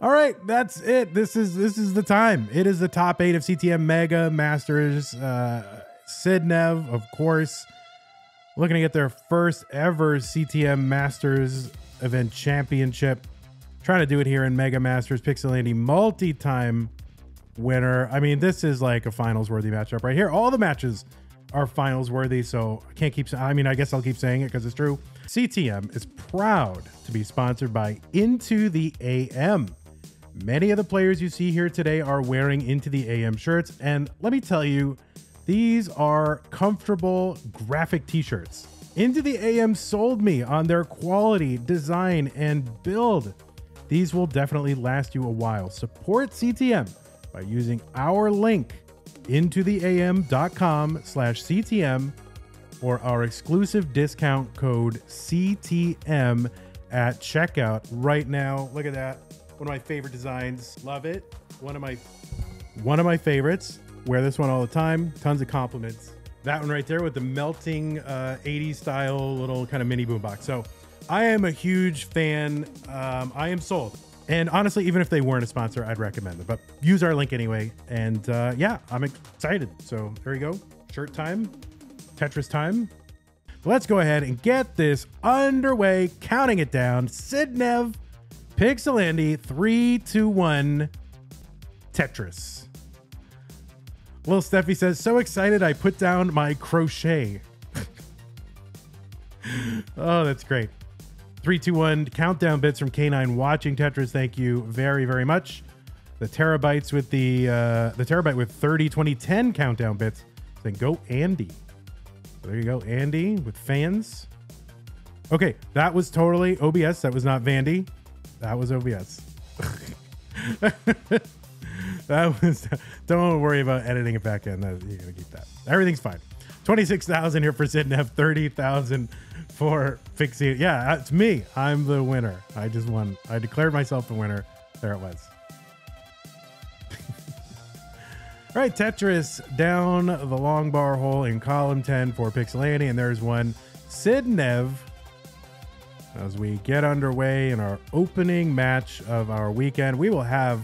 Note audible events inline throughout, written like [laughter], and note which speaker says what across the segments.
Speaker 1: All right, that's it. This is this is the time. It is the top eight of CTM Mega Masters. Uh, Sidnev, of course, looking to get their first ever CTM Masters event championship. Trying to do it here in Mega Masters. Pixelandy multi-time winner. I mean, this is like a finals worthy matchup right here. All the matches are finals worthy, so I can't keep. I mean, I guess I'll keep saying it because it's true. CTM is proud to be sponsored by Into the AM. Many of the players you see here today are wearing Into the AM shirts, and let me tell you, these are comfortable graphic t-shirts. Into the AM sold me on their quality, design, and build. These will definitely last you a while. Support CTM by using our link into the am.com slash CTM or our exclusive discount code CTM at checkout right now. Look at that. One of my favorite designs. Love it. One of my one of my favorites. Wear this one all the time. Tons of compliments. That one right there with the melting uh, 80s style little kind of mini boombox. So I am a huge fan. Um, I am sold. And honestly, even if they weren't a sponsor, I'd recommend them. But use our link anyway. And uh, yeah, I'm excited. So there you go. Shirt time, Tetris time. Let's go ahead and get this underway. Counting it down. Sidnev, Pixelandy, three, two, one, Tetris. Little Steffi says, so excited I put down my crochet. [laughs] oh, that's great. Three, two, one, countdown bits from K9 watching Tetris. Thank you very, very much. The terabytes with the uh, the terabyte with 30, 20, 10 countdown bits. Then go Andy. So there you go, Andy with fans. Okay, that was totally OBS. That was not Vandy. That was OBS. [laughs] that was. Don't worry about editing it back in. You're gonna keep that. Everything's fine. Twenty-six thousand here for Sidnev. Thirty thousand for Fixie. Yeah, it's me. I'm the winner. I just won. I declared myself the winner. There it was. [laughs] All right, Tetris down the long bar hole in column 10 for Pixelandy, and there's one Sidnev as we get underway in our opening match of our weekend. We will have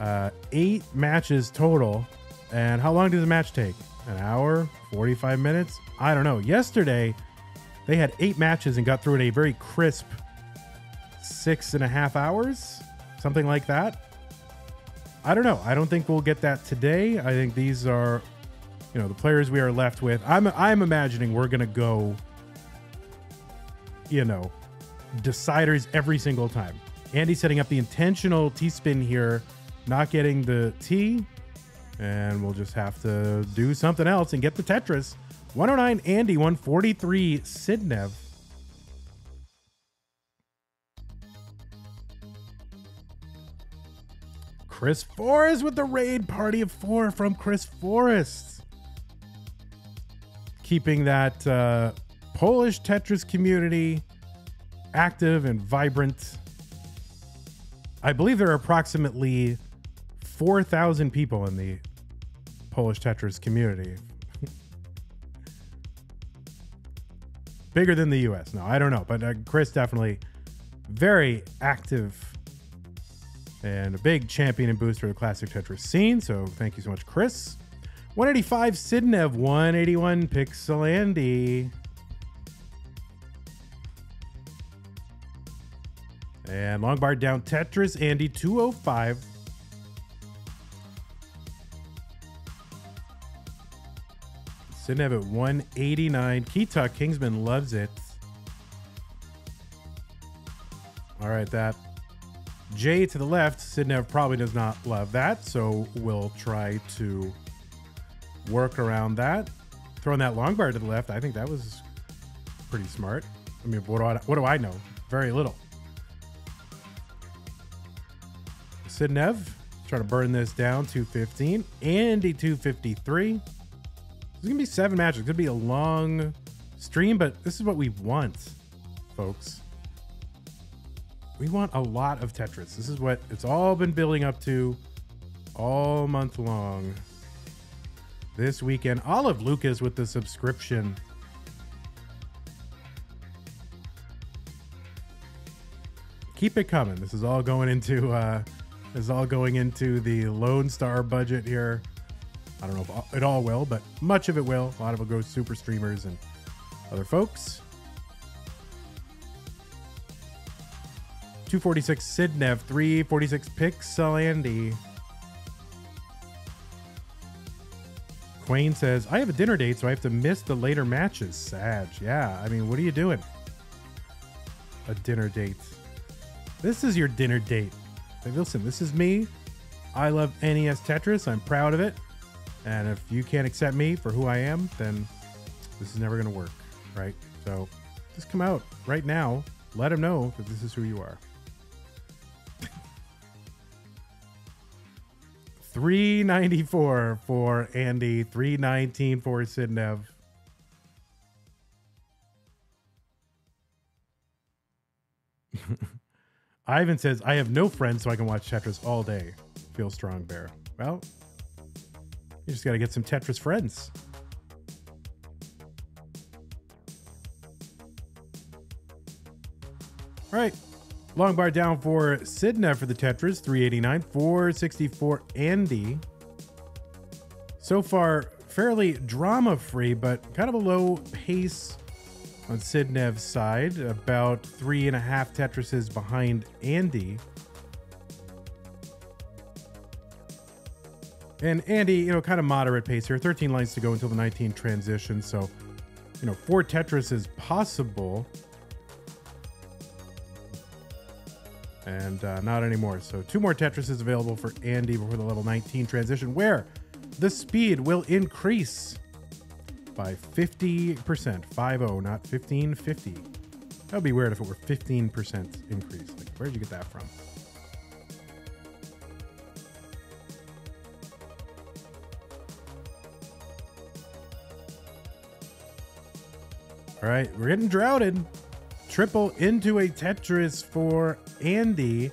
Speaker 1: uh, eight matches total. And how long does a match take? An hour? 45 minutes? I don't know. Yesterday, they had eight matches and got through in a very crisp six and a half hours, something like that. I don't know. I don't think we'll get that today. I think these are, you know, the players we are left with. I'm I'm imagining we're gonna go, you know, deciders every single time. Andy setting up the intentional T spin here, not getting the T, and we'll just have to do something else and get the Tetris. 109 Andy, 143 Sidnev. Chris Forrest with the raid party of four from Chris Forrest. Keeping that uh, Polish Tetris community active and vibrant. I believe there are approximately 4,000 people in the Polish Tetris community. [laughs] Bigger than the US. No, I don't know. But uh, Chris definitely very active and a big champion and booster of the classic Tetris scene. So thank you so much, Chris. 185 Sidnev, 181 Pixelandy. And long bar down Tetris, Andy 205. Sidnev at 189. Ketuck, Kingsman loves it. All right, that J to the left, Sidnev probably does not love that, so we'll try to work around that. Throwing that long bar to the left, I think that was pretty smart. I mean, what do I, what do I know? Very little. Sidnev, try to burn this down, 215. Andy, 253. There's going to be seven matches. It's going to be a long stream, but this is what we want, folks we want a lot of Tetris. This is what it's all been building up to all month long. This weekend, Olive Lucas with the subscription. keep it coming. This is all going into uh, is all going into the Lone Star budget here. I don't know if it all will, but much of it will. A lot of it goes super streamers and other folks. 246 Sidnev, 346 Pixel Andy. Quayne says, I have a dinner date, so I have to miss the later matches. Sag. Yeah, I mean, what are you doing? A dinner date. This is your dinner date. Hey, listen, this is me. I love NES Tetris. I'm proud of it. And if you can't accept me for who I am, then this is never going to work, right? So just come out right now. Let him know that this is who you are. 394 for Andy, 319 for Sidnev. [laughs] Ivan says, I have no friends, so I can watch Tetris all day. Feel strong, Bear. Well, you just got to get some Tetris friends. All right. Long bar down for Sidnev for the Tetris, 389, 464 Andy. So far, fairly drama free, but kind of a low pace on Sidnev's side. About three and a half Tetrises behind Andy. And Andy, you know, kind of moderate pace here. 13 lines to go until the 19 transition. So, you know, four Tetris is possible. and uh, not anymore. So two more Tetris is available for Andy before the level 19 transition, where the speed will increase by 50%, 5-0, not 1550. That would be weird if it were 15% increase. Like, where'd you get that from? All right, we're getting droughted. Triple into a Tetris for Andy.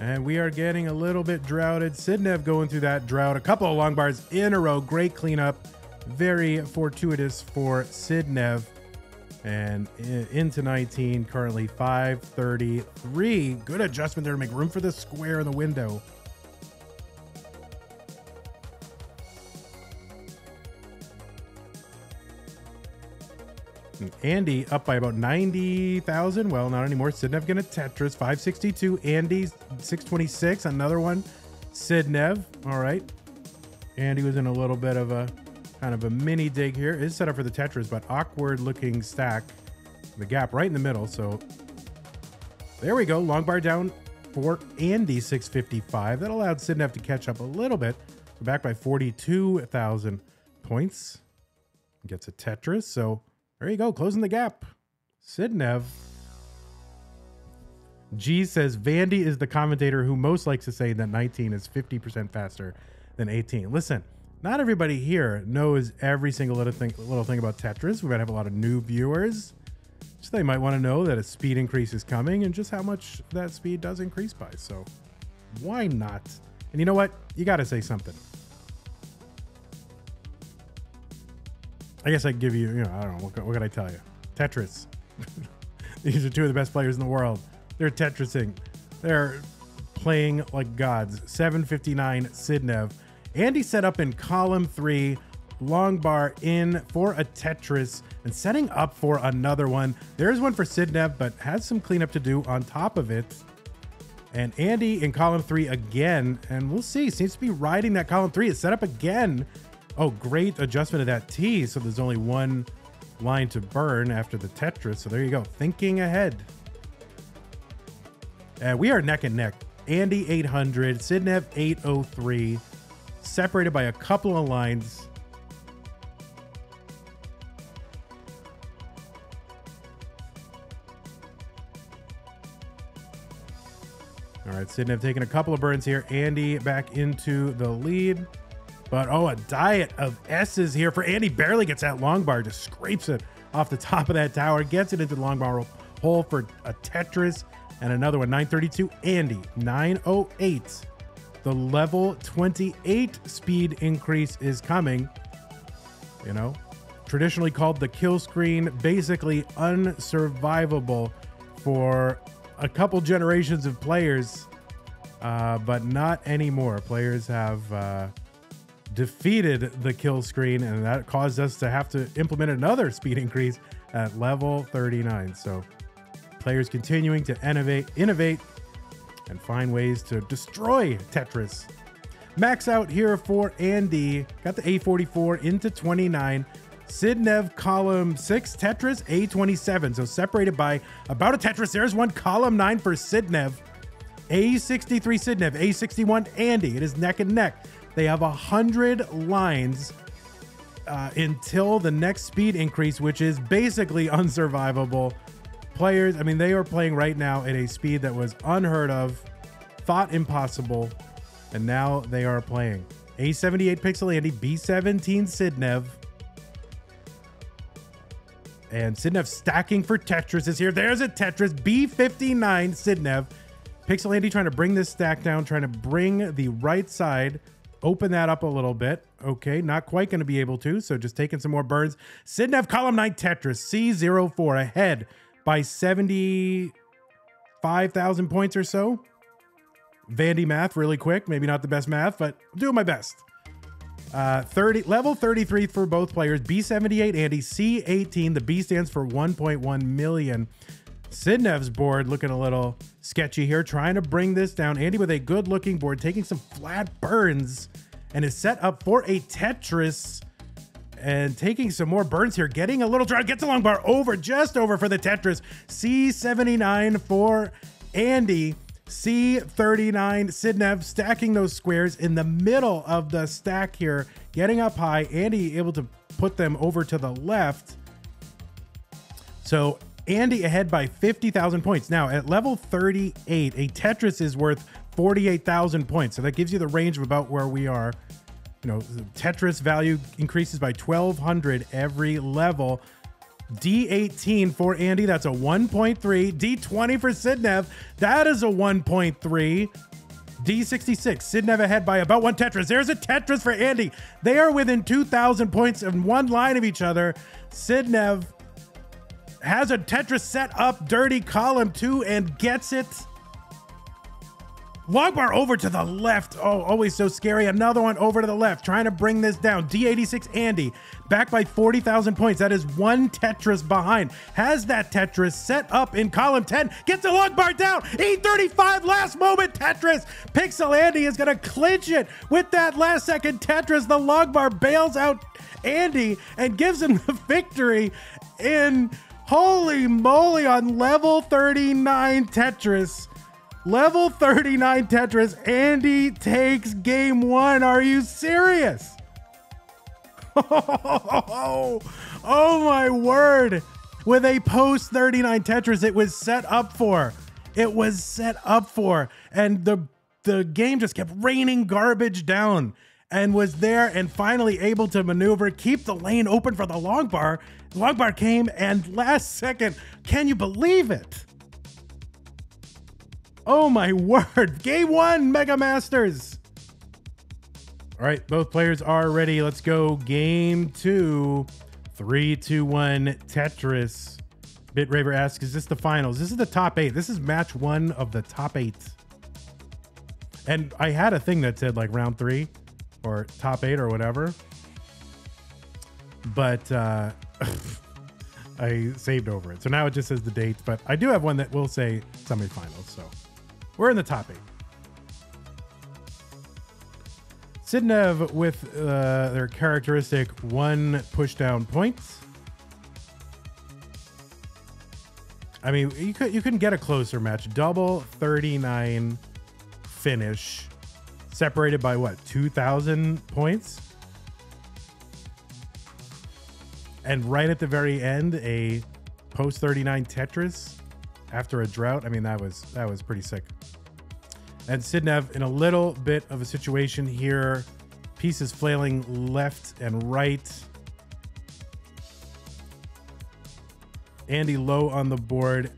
Speaker 1: And we are getting a little bit droughted. Sidnev going through that drought. A couple of long bars in a row. Great cleanup. Very fortuitous for Sidnev. And into 19, currently 533. Good adjustment there to make room for the square in the window. Andy up by about 90,000. Well, not anymore. Sidnev getting a Tetris. 562. Andy 626. Another one. Sidnev. All right. Andy was in a little bit of a kind of a mini dig here. Is set up for the Tetris, but awkward looking stack. The gap right in the middle. So there we go. Long bar down for Andy 655. That allowed Sidnev to catch up a little bit. So back by 42,000 points. Gets a Tetris. So there you go, closing the gap. Sidnev. G says Vandy is the commentator who most likes to say that 19 is 50% faster than 18. Listen, not everybody here knows every single little thing, little thing about Tetris. We might have a lot of new viewers. So they might want to know that a speed increase is coming and just how much that speed does increase by. So why not? And you know what? You got to say something. I guess I give you, you know, I don't know. What, what can I tell you? Tetris. [laughs] These are two of the best players in the world. They're Tetrising. They're playing like gods. 759 Sidnev. Andy set up in column three, long bar in for a Tetris and setting up for another one. There's one for Sidnev, but has some cleanup to do on top of it. And Andy in column three again, and we'll see. Seems to be riding that column three. It's set up again Oh, great adjustment of that T. So there's only one line to burn after the Tetris. So there you go. Thinking ahead. And we are neck and neck. Andy 800, Sidnev 803, separated by a couple of lines. All right, Sidnev taken a couple of burns here. Andy back into the lead. But oh, a diet of S's here for Andy. Barely gets that long bar, just scrapes it off the [laughs] top of that tower, gets it into the long bar hole for a Tetris and another one. 932. Andy, 908. The level 28 speed increase is coming. You know, traditionally called the kill screen, basically unsurvivable for a couple generations of players, uh, but not anymore. Players have uh, defeated the kill screen, and that caused us to have to implement another speed increase at level 39. So, players continuing to innovate, innovate, and find ways to destroy Tetris. Max out here for Andy. Got the A44 into 29. Sidnev column 6, Tetris A27. So separated by about a Tetris. There's one column 9 for Sidnev. A63 Sidnev, A61 Andy. It is neck and neck. They have 100 lines uh, until the next speed increase, which is basically [laughs] unsurvivable. Players, I mean, they are playing right now at a speed that was unheard of, thought impossible, and now they are playing. A78 Pixel Andy, B17 Sidnev. And Sidnev stacking for Tetris is here. There's a Tetris, B59 Sidnev. Pixel Andy trying to bring this stack down, trying to bring the right side, open that up a little bit. Okay, not quite going to be able to, so just taking some more burns. Sidnev column 9 Tetris, C04 ahead by 75,000 points or so. Vandy math really quick. Maybe not the best math, but I'm doing my best. Uh, 30 level 33 for both players. B78 Andy, C18. The B stands for 1.1 million. Sidnev's board looking a little sketchy here, trying to bring this down. Andy with a good looking board, taking some flat burns, and is set up for a Tetris and taking some more burns here. Getting a little try, gets a long bar over, just over for the Tetris. C79 for Andy. C39 Sidnev stacking those squares in the middle of the stack here, getting up high. Andy able to put them over to the left. So Andy ahead by 50,000 points. Now at level 38, a Tetris is worth 48,000 points. So that gives you the range of about where we are. You know, Tetris value increases by 1,200 every level. D18 for Andy, that's a 1.3. D20 for Sidnev, that is a 1.3. D66, Sidnev ahead by about one Tetris. There's a Tetris for Andy. They are within 2,000 points in one line of each other. Sidnev has a Tetris set up, dirty column two, and gets it. Long bar over to the left. Oh, always so scary. Another one over to the left, trying to bring this down. D86 Andy, back by 40,000 points. That is one Tetris behind. Has that Tetris set up in column 10. Gets the long bar down. E35 last moment Tetris. Pixel Andy is going to clinch it with that last second Tetris. The long bar bails out Andy and gives him [laughs] the victory in holy moly on level 39 Tetris. Level 39 Tetris, Andy takes game one. Are you serious? Oh, [laughs] oh my word. With a post 39 Tetris, it was set up for. It was set up for. And the the game just kept raining garbage down and was there and finally able to maneuver, keep the lane open for the long bar. Long bar came and last second, can you believe it? Oh my [laughs] word. Game one, Mega Masters. All right, both players are ready. Let's go. Game two. Three, two, one, Tetris. BitRaver asks, is this the finals? This is the top eight. This is match one of the top eight. And I had a thing that said like round three or top eight or whatever. But uh, [laughs] I saved over it. So now it just says the dates. But I do have one that will say semifinals. So we're in the top eight. Sidnev with uh, their characteristic one pushdown points. I mean, you could you couldn't get a closer match. Double 39 finish, separated by what 2,000 points, and right at the very end, a post 39 Tetris after a drought. I mean, that was that was pretty sick. And Sidnev in a little bit of a situation here. Pieces flailing left and right. Andy low on the board.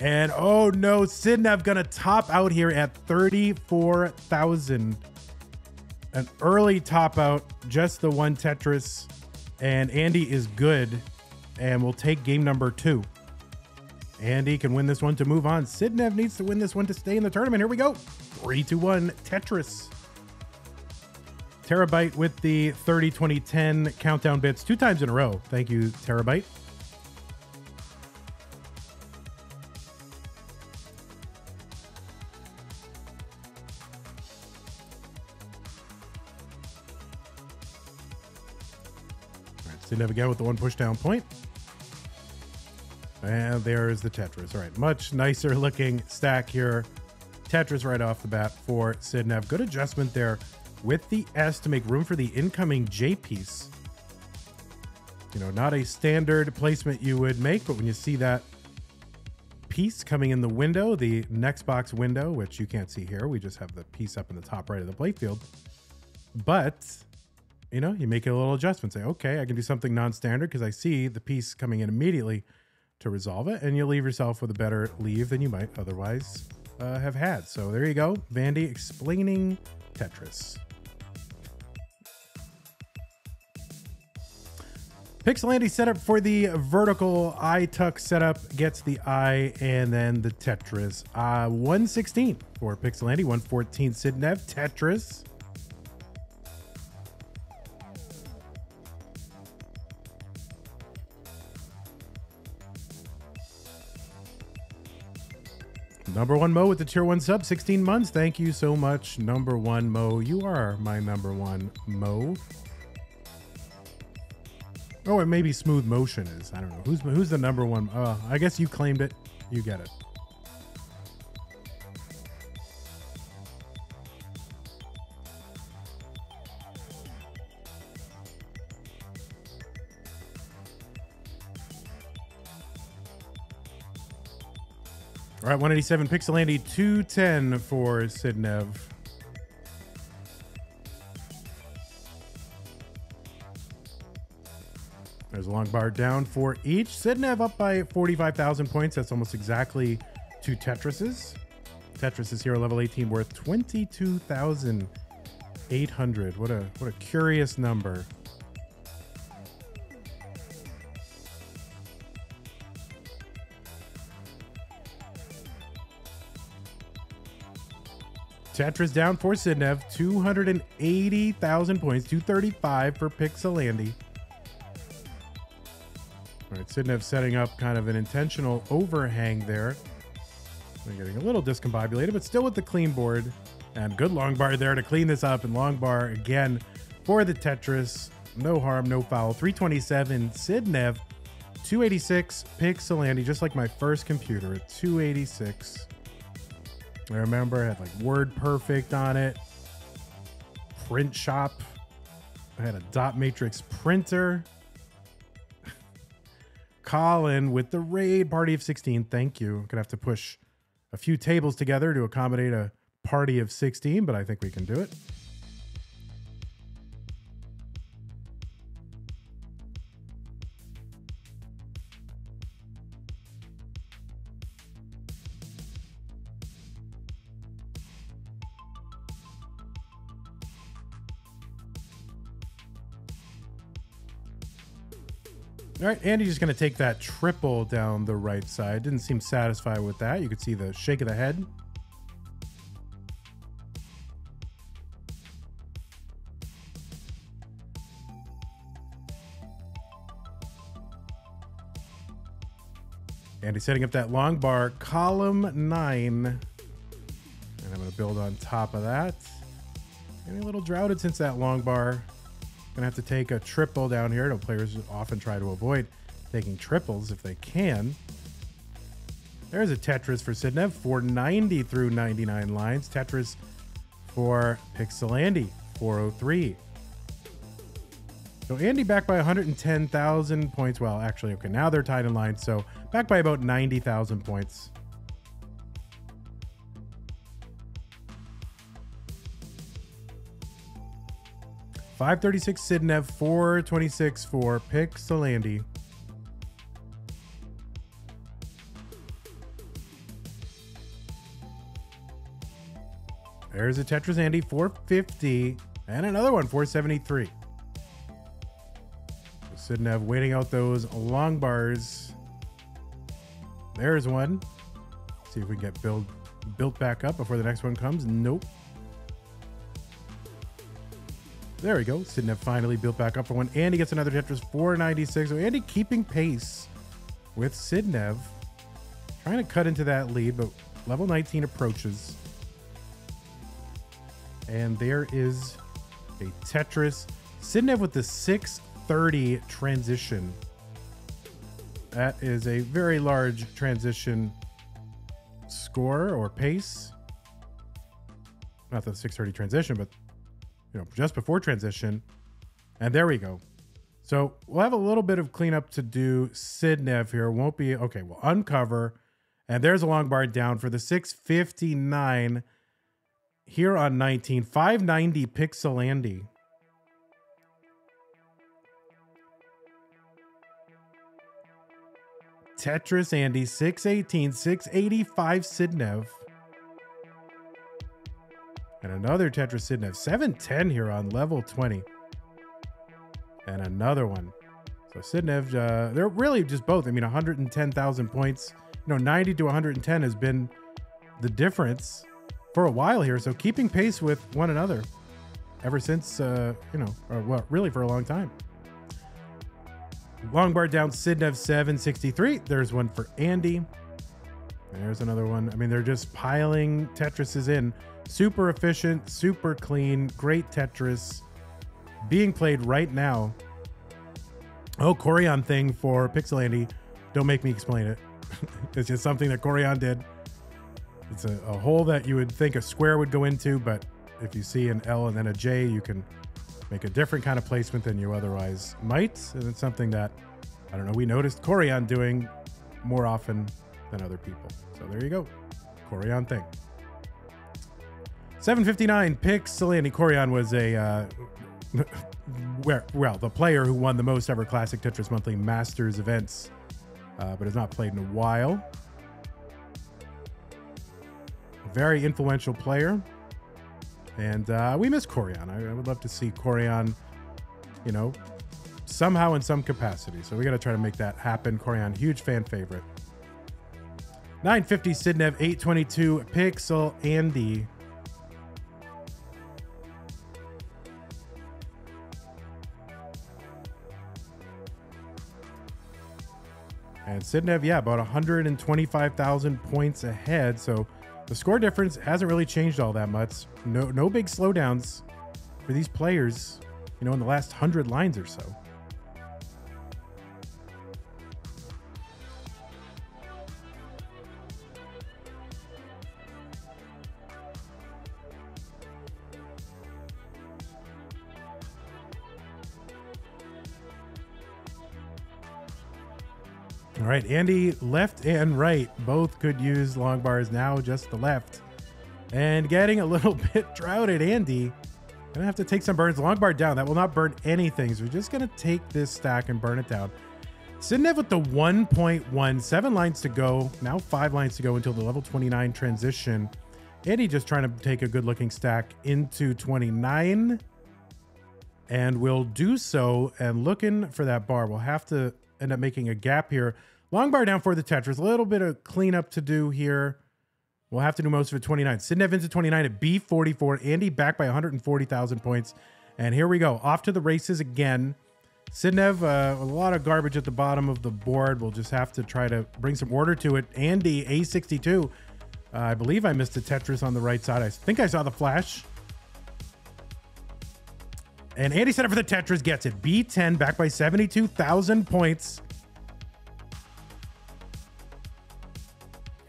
Speaker 1: And oh no, Sidnev gonna top out here at 34,000. An early top out, just the one Tetris. And Andy is good and will take game number two. Andy can win this one to move on. Sidnev needs to win this one to stay in the tournament. Here we go. Three to one. Tetris. Terabyte with the 30, 20, 10 countdown bits two times in a row. Thank you, Terabyte. Sidnev again with the one push down point. And there's the Tetris. All right, much nicer looking stack here. Tetris right off the bat for Sidnev. Good adjustment there with the S to make room for the incoming J piece. You know, not a standard placement you would make, but when you see that piece coming in the window, the next box window, which you can't see here, we just have the piece up in the top right of the playfield. But, you know, you make a little adjustment. Say, okay, I can do something non-standard because I see the piece coming in immediately to resolve it, and you'll leave yourself with a better leave than you might otherwise uh, have had. So there you go, Vandy explaining Tetris. Pixelandy setup for the vertical eye tuck setup gets the eye and then the Tetris. Uh, 116 for Pixelandy, 114 Sidnev, Tetris. Number one Mo with the tier one sub, 16 months. Thank you so much, number one Mo. You are my number one Mo. Oh, it maybe smooth motion is. I don't know. Who's who's the number one? Uh, I guess you claimed it. You get it. All right, 187 Pixelandy, 210 for Sidnev. There's a long bar down for each. Sidnev up by 45,000 points. That's almost exactly two Tetrises. Tetris is here level 18 worth 22,800. What a what a curious number. Tetris down for Sidnev, 280,000 points, 235 for Pixelandy. All right, Sidnev setting up kind of an intentional overhang there. They're getting a little discombobulated, but still with the clean board. And good long bar there to clean this up. And long bar again for the Tetris. No harm, no foul. 327 Sidnev, 286 Pixelandy, just like my first computer at 286. I remember I had like Word Perfect on it, Print Shop. I had a dot matrix printer. [laughs] Colin with the raid party of 16. Thank you. I'm gonna have to push a few tables together to accommodate a party of 16, but I think we can do it. All right, Andy's just going to take that triple down the right side. Didn't seem satisfied with that. You could see the shake of the head. Andy setting up that long bar, column nine. And I'm going to build on top of that. Getting a little droughted since that long bar. Gonna have to take a triple down here. No players often try to avoid taking triples if they can. There's a Tetris for Sidnev, 490 through 99 lines. Tetris for Pixelandy, 403. So Andy back by 110,000 points. Well, actually, okay, now they're tied in line. So back by about 90,000 points. Five thirty six Sidnev, four twenty six for Pixelandy. There's a Tetris Andy, 450, and another one, 473. Sidnev waiting out those long bars. There's one. See if we can get build built back up before the next one comes. Nope. There we go. Sidnev finally built back up for one. Andy gets another Tetris 496. So Andy keeping pace with Sidnev. Trying to cut into that lead, but level 19 approaches. And there is a Tetris. Sidnev with the 630 transition. That is a very large transition score or pace. Not the 630 transition, but you know, just before transition. And there we go. So we'll have a little bit of cleanup to do. Sidnev here won't be okay. We'll uncover, and there's a long bar down for the 659 here on 19, 590 Pixel Andy. Tetris Andy, 618, 685 Sidnev. And another Tetris Sidnev, 710 here on level 20. And another one. So Sidnev, uh, they're really just both. I mean, 110,000 points. You know, 90 to 110 has been the difference for a while here. So keeping pace with one another ever since, uh, you know, or well, really for a long time. Long bar down, Sidnev 763. There's one for Andy. There's another one. I mean, they're just piling Tetrises in. Super efficient, super clean, great Tetris being played right now. Oh, Koryan thing for Pixel Andy. Don't make me explain it. [laughs] it's just something that Koryan did. It's a, a hole that you would think a square would go into, but if you see an L and then a J, you can make a different kind of placement than you otherwise might. And it's something that, I don't know, we noticed Koryan doing more often than other people. So there you go. Koryan thing. 759 Pixel Andy Koryan was a uh, where well the player who won the most ever classic Tetris Monthly Masters events, uh, but has not played in a while. Very influential player, and uh, we miss Koryan. I, I, would love to see Koryan, you know, somehow in some capacity. So we got to try to make that happen. Koryan, huge fan favorite. 950 Sidnev, 822 Pixel Andy. And Sidnev, yeah, about 125,000 points ahead. So the score difference hasn't really changed all that much. No, no big slowdowns for these players, you know, in the last 100 lines or so. All right, Andy, left and right both could use long bars now, just the left. And getting a little [laughs] bit droughted, Andy. Gonna have to take some burns. Long bar down. That will not burn anything. So we're just gonna take this stack and burn it down. Sidnev with the 1.1, seven lines to go. Now five lines to go until the level 29 transition. Andy just trying to take a good looking stack into 29. And we'll do so and looking for that bar. We'll have to end up making a gap here. Long bar down for the Tetris. A little bit of cleanup to do here. We'll have to do most of it 29. Sidnev into 29 at B44. Andy back by 140,000 points. And here we go. Off to the races again. Sidnev, uh, a lot of garbage at the bottom of the board. We'll just have to try to bring some order to it. Andy, A62. Uh, I believe I missed a Tetris on the right side. I think I saw the flash. And Andy set up for the Tetris, gets it. B10 back by 72,000 points.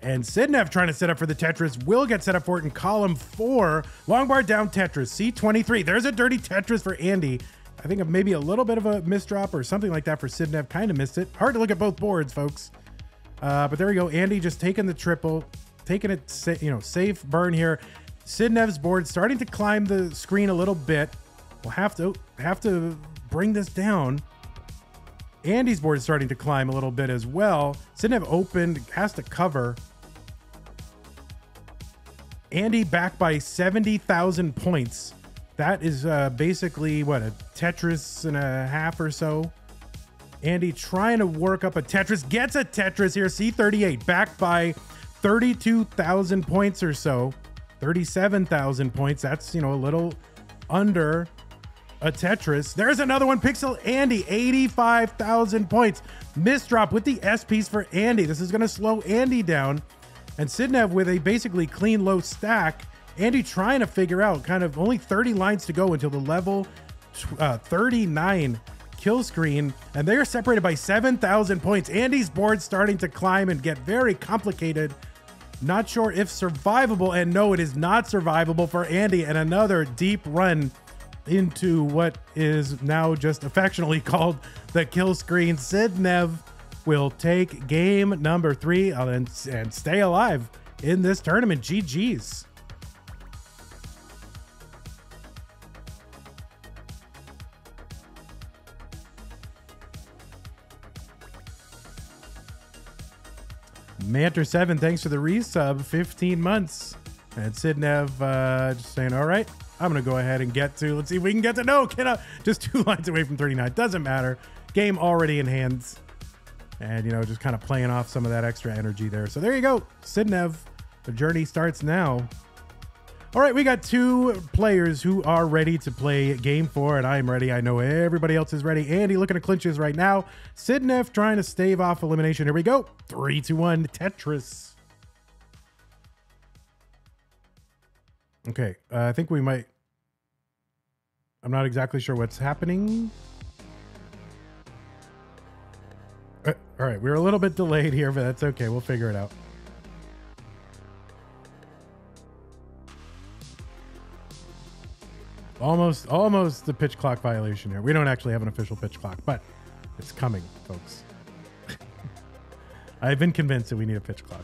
Speaker 1: And Sidnev trying to set up for the Tetris will get set up for it in column four. Long bar down Tetris, C23. There's a dirty Tetris for Andy. I think maybe a little bit of a misdrop or something like that for Sidnev. Kind of missed it. Hard to look at both boards, folks. Uh, but there we go. Andy just taking the triple, taking it, you know, safe burn here. Sidnev's board starting to climb the screen a little bit. We'll have to have to bring this down. Andy's board is starting to climb a little bit as well. Sidnev opened, has to cover. Andy back by 70,000 points. That is uh, basically what a Tetris and a half or so. Andy trying to work up a Tetris, gets a Tetris here. C38 back by 32,000 points or so. 37,000 points. That's, you know, a little under a Tetris. There's another one. Pixel Andy, 85,000 points. Miss drop with the S piece for Andy. This is going to slow Andy down. And Sidnev with a basically clean low stack. Andy trying to figure out kind of only 30 lines to go until the level uh, 39 kill screen. And they are separated by 7,000 points. Andy's board starting to climb and get very complicated. Not sure if survivable. And no, it is not survivable for Andy. And another deep run into what is now just affectionately [laughs] called the kill screen. Sidnev will take game number three and, and stay alive in this tournament. GG's. Manter7, thanks for the resub. 15 months. And Sidnev uh, just saying, all right, I'm going to go ahead and get to, let's see if we can get to, no, just two [laughs] lines away from 39. Doesn't matter. Game already in hands. And, you know, just kind of playing off some of that extra energy there. So there you go. Sidnev, the journey starts now. All right, we got two players who are ready to play game four, and I'm ready. I know everybody else is ready. Andy looking to clinches right now. Sidnev trying to stave off elimination. Here we go. Three, two, one, Tetris. Okay, uh, I think we might. I'm not exactly sure what's happening. Uh, all right, we are a little bit delayed here, but that's okay. We'll figure it out. Almost, almost the pitch clock violation here. We don't actually have an official pitch clock, but it's coming, folks. [laughs] I've been convinced that we need a pitch clock.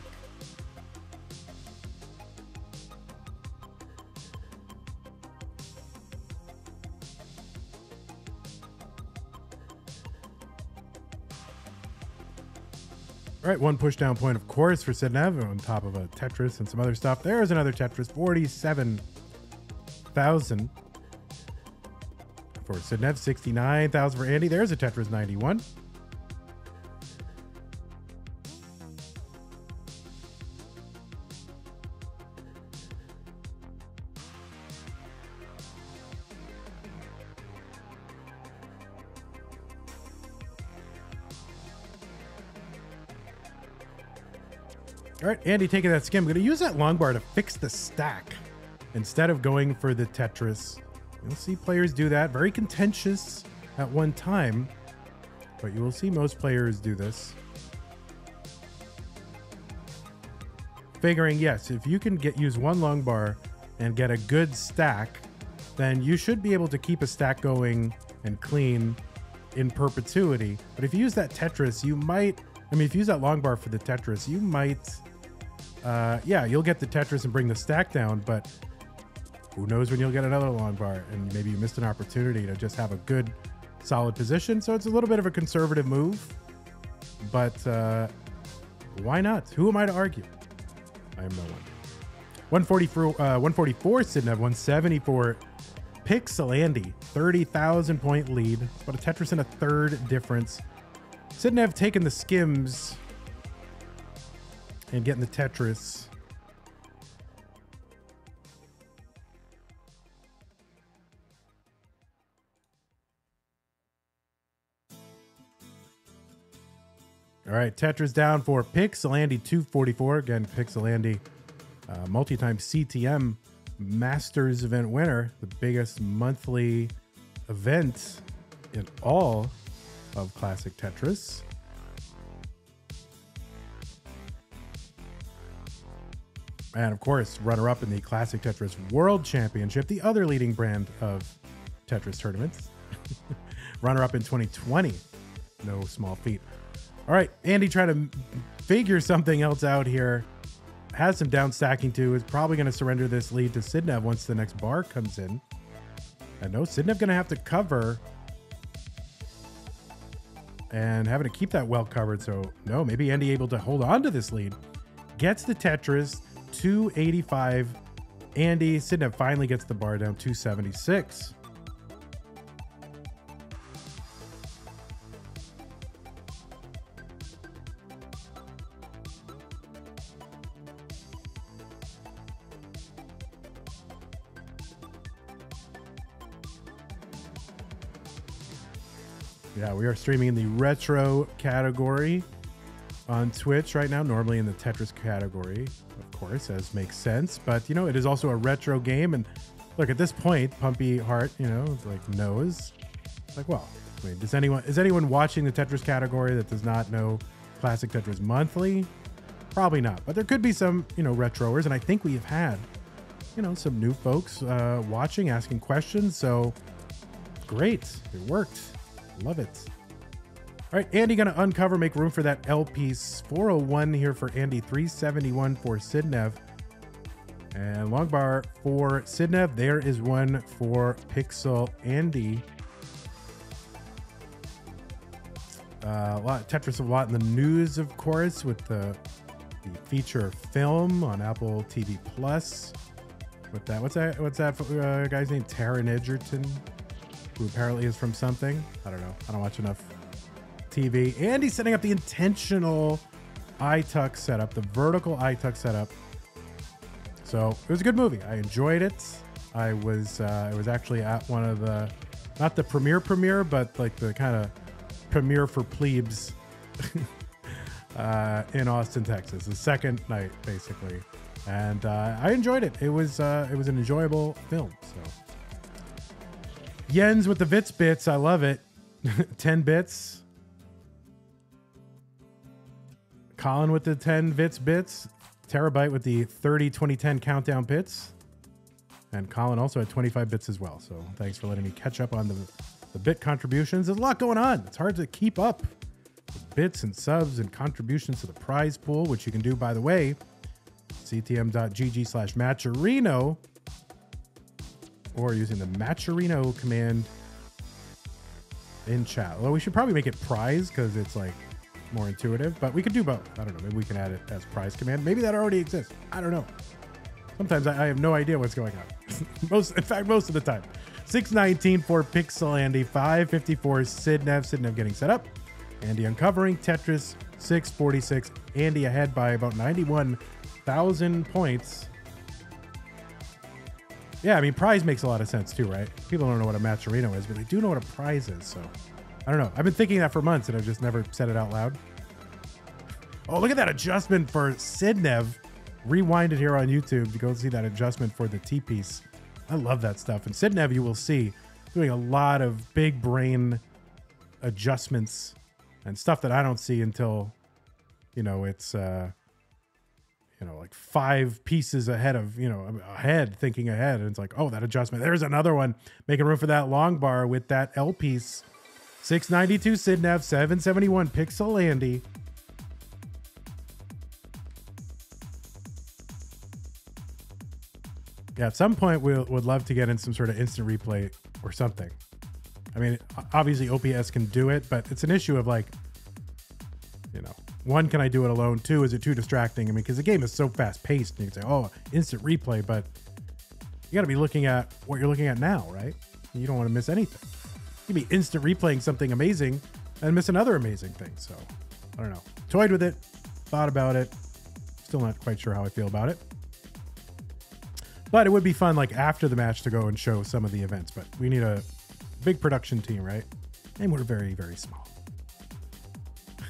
Speaker 1: All right, one push down point, of course, for Sidnev on top of a Tetris and some other stuff. There's another Tetris, 47,000 for Sidnev, 69,000 for Andy. There's a Tetris 91. All right, Andy taking that skim. I'm going to use that long bar to fix the stack instead of going for the Tetris. You'll see players do that. Very contentious at one time, but you will see most players do this. Figuring, yes, if you can get use one long bar and get a good stack, then you should be able to keep a stack going and clean in perpetuity. But if you use that Tetris, you might, I mean, if you use that long bar for the Tetris, you might uh, yeah, you'll get the Tetris and bring the stack down, but who knows when you'll get another long bar and maybe you missed an opportunity to just have a good solid position. So it's a little bit of a conservative move, but uh, why not? Who am I to argue? I am no one. 144, uh, 144 Sidnev, 174 Pixel Andy, 30,000 point lead. But a Tetris and a third difference. Sidnev taking the skims and getting the Tetris. All right, Tetris down for Pixel Andy 244. Again, Pixel Andy, uh, multi time CTM Masters event winner, the biggest monthly event in all of Classic Tetris. And of course, runner up in the Classic Tetris World Championship, the other leading brand of Tetris tournaments. [laughs] runner up in 2020. No small feat. All right, Andy trying to figure something else out here. Has some down stacking too. Is probably going to surrender this lead to Sidnev once the next bar comes in. And no, Sidnev going to have to cover and having to keep that well covered. So no, maybe Andy able to hold on to this lead. Gets the Tetris, 285. Andy Sidnev finally gets the bar down 276. Yeah, we are streaming in the retro category on Twitch right now, normally in the Tetris category course, as makes sense. But, you know, it is also a retro game. And look, at this point, Pumpy Heart, you know, like knows. Like, well, I mean, does anyone is anyone watching the Tetris category that does not know Classic Tetris Monthly? Probably not. But there could be some, you know, retroers, and I think we have had, you know, some new folks uh, watching, asking questions. So great, it worked. Love it. All right, Andy gonna uncover, make room for that L piece. 401 here for Andy, 371 for Sidnev. And long bar for Sidnev. There is one for Pixel Andy. Uh, a lot Tetris a lot in the news, of course, with the, the feature film on Apple TV Plus. With that, what's that? What's that uh, guy's name? Taron Egerton, who apparently is from something. I don't know. I don't watch enough TV. And he's setting up the intentional iTuck setup, the vertical iTuck setup. So it was a good movie. I enjoyed it. I was uh, I was actually at one of the not the premiere premiere, but like the kind of premiere for plebes [laughs] uh, in Austin, Texas. The second night, basically, and uh, I enjoyed it. It was uh, it was an enjoyable film. So Jens with the Vits bits, I love it. [laughs] Ten bits. Colin with the 10 Vits bits. Terabyte with the 30 2010 countdown bits. And Colin also had 25 bits as well. So thanks for letting me catch up on the, the bit contributions. There's a lot going on. It's hard to keep up with bits and subs and contributions to the prize pool, which you can do, by the way, ctm.gg slash Matcherino or using the Matcherino command in chat. Although we should probably make it prize because it's like more intuitive, but we could do both. I don't know. Maybe we can add it as prize command. Maybe that already exists. I don't know. Sometimes I, I have no idea what's going on. [laughs] most, in fact, most of the time. 619 for Pixel Andy, 554 Sidnev. Sidnev getting set up. Andy uncovering Tetris 646. Andy ahead by about 91,000 points. Yeah, I mean, prize makes a lot of sense too, right? People don't know what a Matcherino is, but they do know what a prize is. So I don't know. I've been thinking that for months and I've just never said it out loud. Oh, look at that adjustment for Sidnev. Rewind it here on YouTube to go see that adjustment for the T piece. I love that stuff. And Sidnev, you will see doing a lot of big brain adjustments and stuff that I don't see until, you know, it's, uh, you know, like five pieces ahead of, you know, ahead, thinking ahead. And it's like, oh, that adjustment. There's another one making room for that long bar with that L piece. 692 Sidnev, 771 Pixel Andy. Yeah, at some point we would love to get in some sort of instant replay or something. I mean, obviously OPS can do it, but it's an issue of like, you know, one, can I do it alone? Two, is it too distracting? I mean, because the game is so fast paced, and you can say, oh, instant replay, but you got to be looking at what you're looking at now, right? You don't want to miss anything. You'd be instant replaying something amazing and miss another amazing thing. So I don't know. Toyed with it, thought about it. Still not quite sure how I feel about it. But it would be fun, like after the match, to go and show some of the events. But we need a big production team, right? And we're very, very small. [laughs] All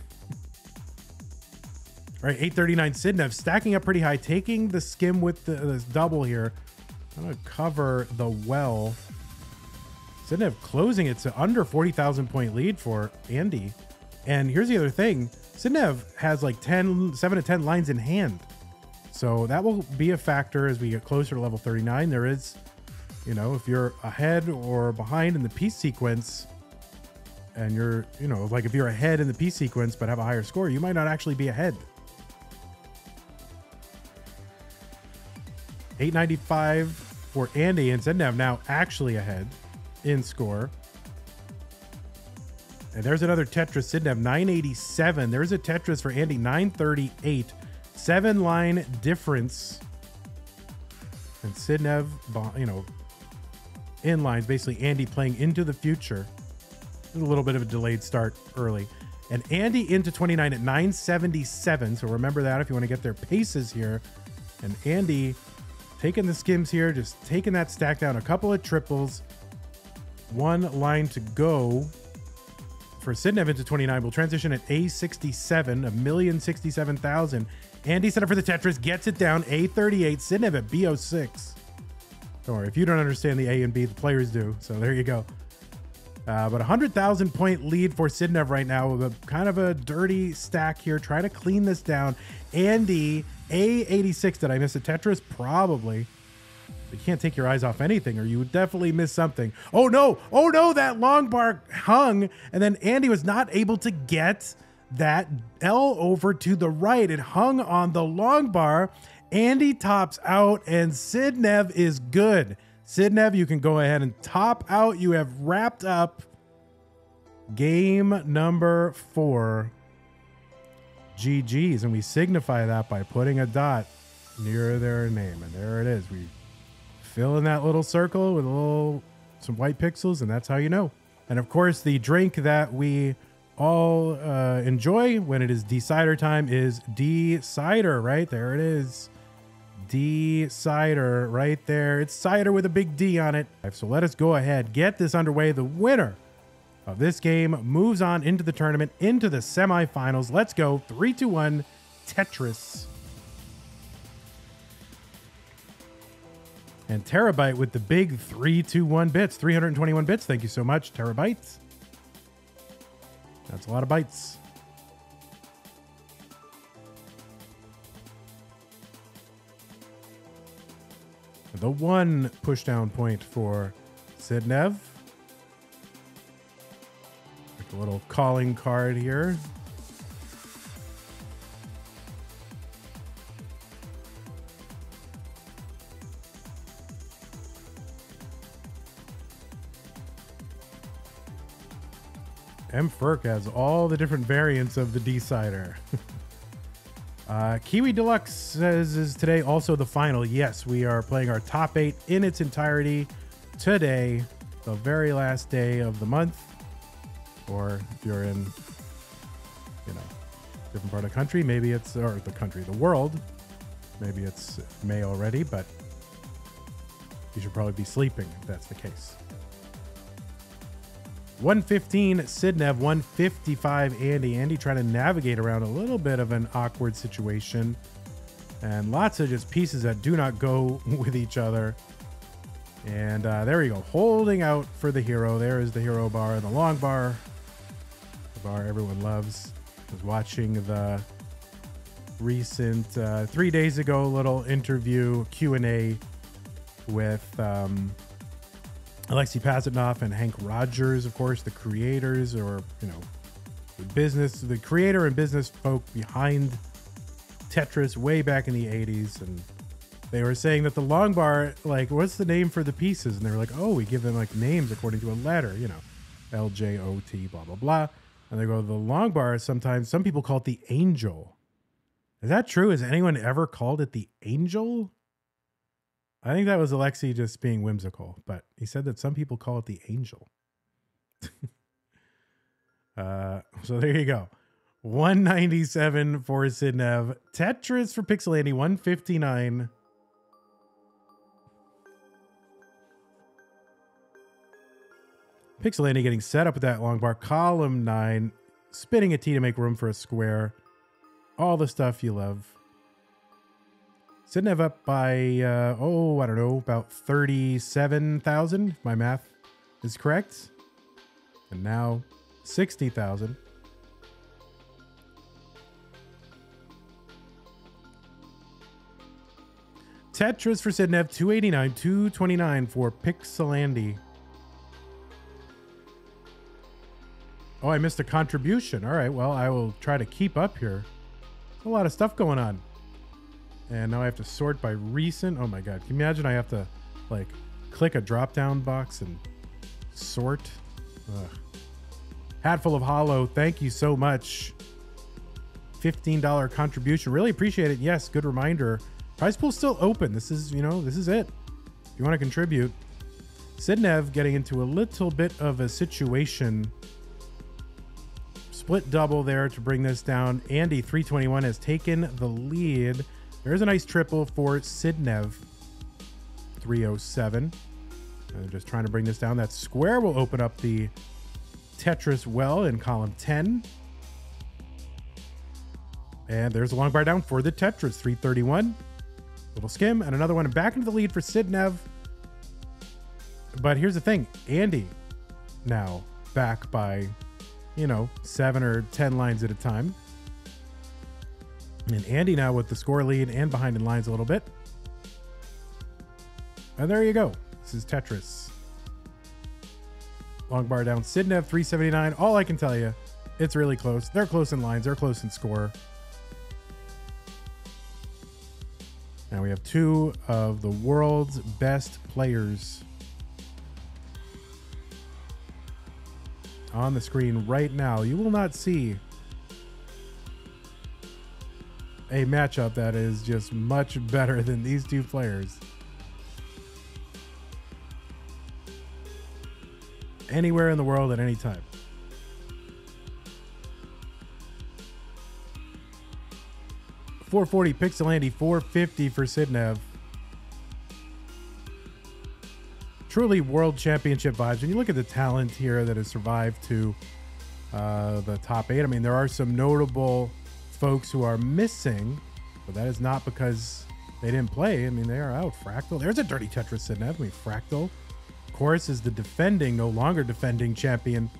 Speaker 1: right, 839 Sidnev stacking up pretty high, taking the skim with the, this double here. I'm going to cover the well. Sidnev closing it to under 40,000 point lead for Andy. And here's the other thing Sidnev has like 10, 7 to 10 lines in hand. So that will be a factor as we get closer to level 39. There is, you know, if you're ahead or behind in the piece sequence, and you're, you know, like if you're ahead in the piece sequence but have a higher score, you might not actually be ahead. 895 for Andy and Sidnev now actually ahead in score. And there's another Tetris Sidnev 987. There's a Tetris for Andy 938 seven line difference. And Sidnev, you know, in lines, basically Andy playing into the future. A little bit of a delayed start early. And Andy into 29 at 977. So remember that if you want to get their paces here. And Andy taking the skims here, just taking that stack down. A couple of triples. One line to go for Sidnev into 29. We'll transition at A67, a million sixty-seven thousand. Andy set up for the Tetris, gets it down. A38, Sidnev at B06. Don't worry, if you don't understand the A and B, the players do. So there you go. Uh, but a 100,000 point lead for Sidnev right now with a kind of a dirty stack here. Trying to clean this down. Andy, A86. Did I miss a Tetris? Probably. You can't take your eyes off anything, or you would definitely miss something. Oh no! Oh no! That long bar hung, and then Andy was not able to get that L over to the right. It hung on the long bar. Andy tops out, and Sidnev is good. Sidnev, you can go ahead and top out. You have wrapped up game number four. GG's, and we signify that by putting a dot near their name, and there it is. We fill in that little circle with a little some white pixels, and that's how you know. And of course, the drink that we all uh, enjoy when it is decider time is D cider. Right there, it is. D cider right there. It's cider with a big D on it. So let us go ahead, get this underway. The winner of this game moves on into the tournament, into the semifinals. Let's go. 3-1 Tetris. And Terabyte with the big 321 bits, 321 bits. Thank you so much, Terabytes. That's a lot of bytes. The one pushdown point for Sidnev. Like a little calling card here. M. Ferk has all the different variants of the decider. [laughs] uh, Kiwi Deluxe says is today also the final. Yes, we are playing our top eight in its entirety today, the very last day of the month. Or if you're in, you know, different part of the country, maybe it's or the country, the world. Maybe it's May already, but you should probably be sleeping if that's the case. 115 Sidnev, 155 Andy. Andy trying to navigate around a little bit of an awkward situation. And lots of just pieces that do not go [laughs] with each other. And uh, there we go, holding out for the hero. There is the hero bar, and the long bar, the bar everyone loves. Was watching the recent uh, three days ago little interview Q and A with um, Alexei Pajitnov and Henk Rogers, of course, the creators or, you know, the business, the creator and business folk behind Tetris way back in the 80s. And they were saying that the long bar, like, what's the name for the pieces? And they were like, oh, we give them like names according to a letter, you know, L J O T, blah, blah, blah. And they go, the long bar, is sometimes some people call it the angel. Is that true? Has anyone ever called it the angel? I think that was Alexei just being whimsical, but he said that some people call it the angel. [laughs] uh, so there you go. 197 for Sidnev. Tetris for Pixelandy, 159. Pixelandy getting set up with that long bar. Column 9. Spinning a T to make room for a square. All the stuff you love. Sidnev up by, uh, oh, I don't know, about 37,000, if my math is correct. And now 60,000. Tetris for Sidnev, 289, 229 for Pixelandy. Oh, I missed a contribution. All right, well, I will try to keep up here. There's a lot of stuff going on. And now I have to sort by recent. Oh my god. Can you imagine I have to like click a drop down box and sort? Ugh. Hatful of Hollow, thank you so much. $15 contribution. Really appreciate it. Yes, good reminder. Prize pool's still open. This is, you know, this is it. If you want to contribute. Sidnev getting into a little bit of a situation. Split double there to bring this down. Andy 321 has taken the lead. There's a nice triple for Sidnev. 307. And just trying to bring this down. That square will open up the Tetris well in column 10. And there's a long bar down for the Tetris, 331. Little skim and another one back into the lead for Sidnev. But here's the thing Andy now back by, you know, seven or 10 lines at a time. And Andy now with the score lead and behind in lines a little bit. And there you go. This is Tetris. Long bar down. Sidnev 379. All I can tell you, it's really close. They're close in lines, they're close in score. Now we have two of the world's best players on the screen right now. You will not see a matchup that is just much better than these two players. Anywhere in the world at any time. Four forty Pixel Andy, four fifty for Sidnev. Truly world championship vibes. When you look at the talent here that has survived to uh, the top eight, I mean, there are some notable folks who are missing, but that is not because they didn't play. I mean, they are out. Fractal, there's a dirty Tetris Sidnev. I mean, Fractal, of course, is the defending, no longer defending champion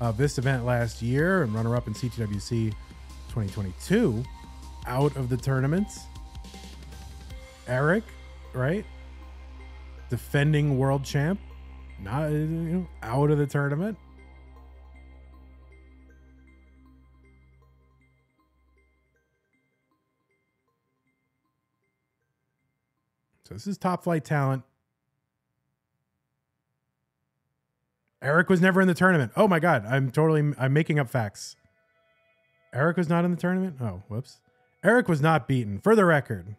Speaker 1: of this event last year and runner up in CTWC 2022 out of the tournament. Eric, right? Defending world champ, not you know, out of the tournament. So this is top flight talent. Eric was never in the tournament. Oh my god, I'm totally I'm making up facts. Eric was not in the tournament? Oh, whoops. Eric was not beaten. For the record,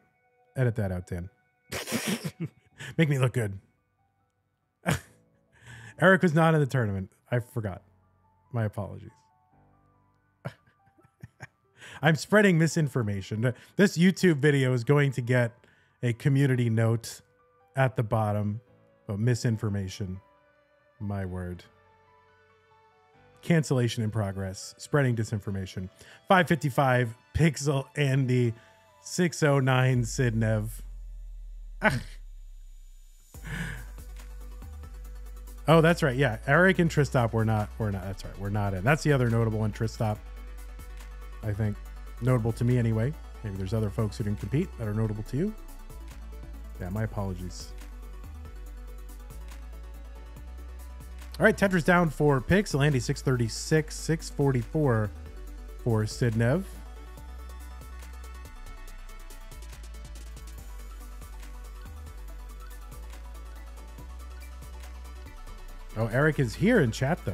Speaker 1: edit that out, Dan. [laughs] Make me look good. [laughs] Eric was not in the tournament. I forgot. My apologies. [laughs] I'm spreading misinformation. This YouTube video is going to get a community note at the bottom about misinformation. My word. Cancellation in progress. Spreading disinformation. 555 Pixel Andy 609 Sidnev. Ah. oh, that's right. Yeah, Eric and Tristop were not. We're not. That's right. We're not in. That's the other notable one. Tristop. I think notable to me anyway. Maybe there's other folks who didn't compete that are notable to you. Yeah, my apologies. All right, Tetris down for Pixel Andy 636, 644 for Sidnev. Oh, Eric is here in chat though.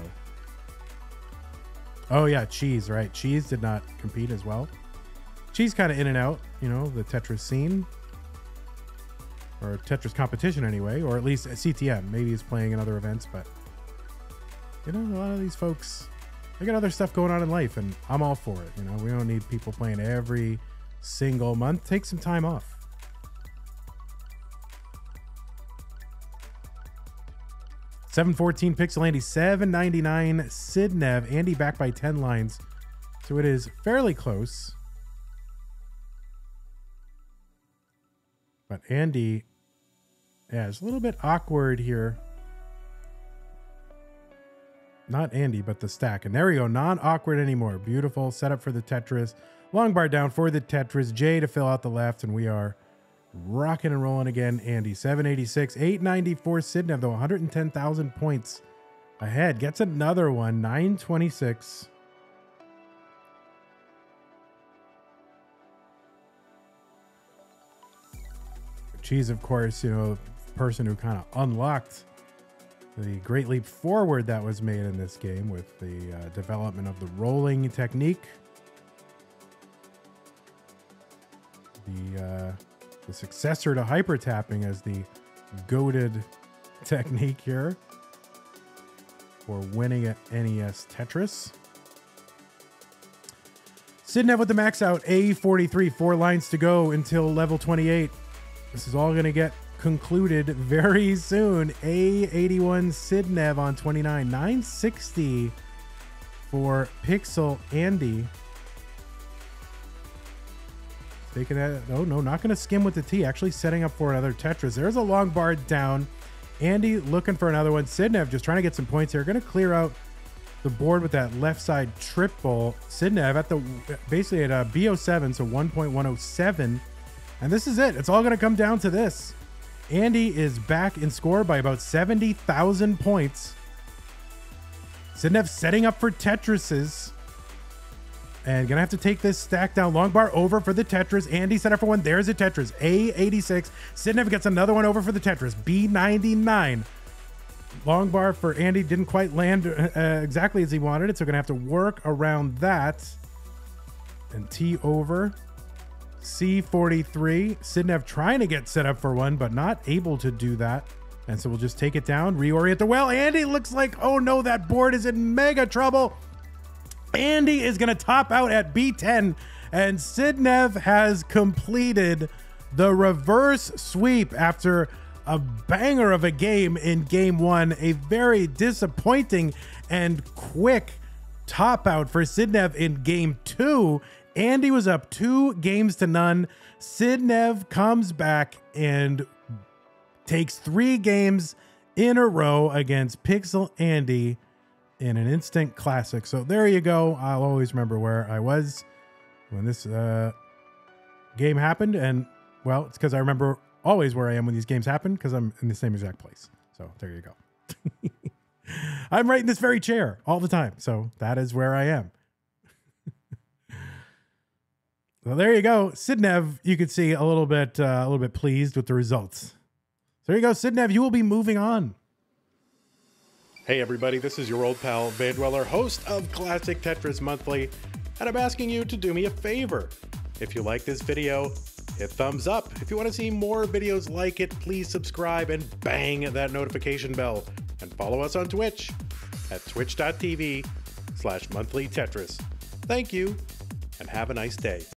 Speaker 1: Oh yeah, Cheez, right. Cheez did not compete as well. Cheez kind of in and out, you know, the Tetris scene. Or Tetris competition anyway, or at least CTM. Maybe he's playing in other events, but you know, a lot of these folks they got other stuff going on in life and I'm all for it. You know, we don't need people playing every single month. Take some time off. Seven fourteen Pixel Andy, seven ninety nine Sidnev. Andy back by ten lines, so it is fairly close. But Andy, yeah, it's a little bit awkward here. Not Andy, but the stack. And there we go, non awkward anymore. Beautiful setup for the Tetris. Long bar down for the Tetris. J to fill out the left, and we are rocking and rolling again. Andy, 786, 894. Sidnev, though, 110,000 points ahead. Gets another one, 926. Cheese, of course, you know, person who kind of unlocked the great leap forward that was made in this game with the uh, development of the rolling technique. The uh, the successor to hyper tapping as the goaded [laughs] technique here for winning at NES Tetris. Sidnev with the max out, A43, four lines to go until level 28. This is all going to get concluded very soon. A81 Sidnev on 29, 960 for Pixel Andy. Taking that. Oh, no, not going to skim with the T. Actually setting up for another Tetris. There's a long bar down. Andy looking for another one. Sidnev just trying to get some points here. Going to clear out the board with that left side triple. Sidnev at the basically at uh, a BO7, so 1.107. And this is it. It's all going to come down to this. Andy is back in score by about 70,000 points. Sidnev setting up for Tetrises. And gonna have to take this stack down. Long bar over for the Tetris. Andy set up for one. There's a Tetris. A86. Sidnev gets another one over for the Tetris. B99. Long bar for Andy didn't quite land uh, exactly as he wanted it. So gonna have to work around that. And T over. C43. Sidnev trying to get set up for one, but not able to do that. And so we'll just take it down, reorient the well. Andy looks like, oh no, that board is in mega trouble. Andy is going to top out at B10, and Sidnev has completed the reverse sweep after a banger of a game in game one. A very disappointing and quick top out for Sidnev in game two. Andy was up two games to none. Sidnev comes back and takes three games in a row against Pixel Andy in an instant classic. So there you go. I'll always remember where I was when this uh, game happened. And well, it's because I remember always where I am when these games happen because I'm in the same exact place. So there you go. [laughs] I'm right in this very chair all the time. So that is where I am. Well, there you go. Sidnev, you could see a little bit, uh, a little bit pleased with the results. There you go, Sidnev. You will be moving on. Hey everybody, this is your old pal Vandweller, host of Classic Tetris Monthly, and I'm asking you to do me a favor. If you like this video, hit thumbs up. If you want to see more videos like it, please subscribe and bang that notification bell. And follow us on Twitch at twitch.tv slash monthly Tetris. Thank you, and have a nice day.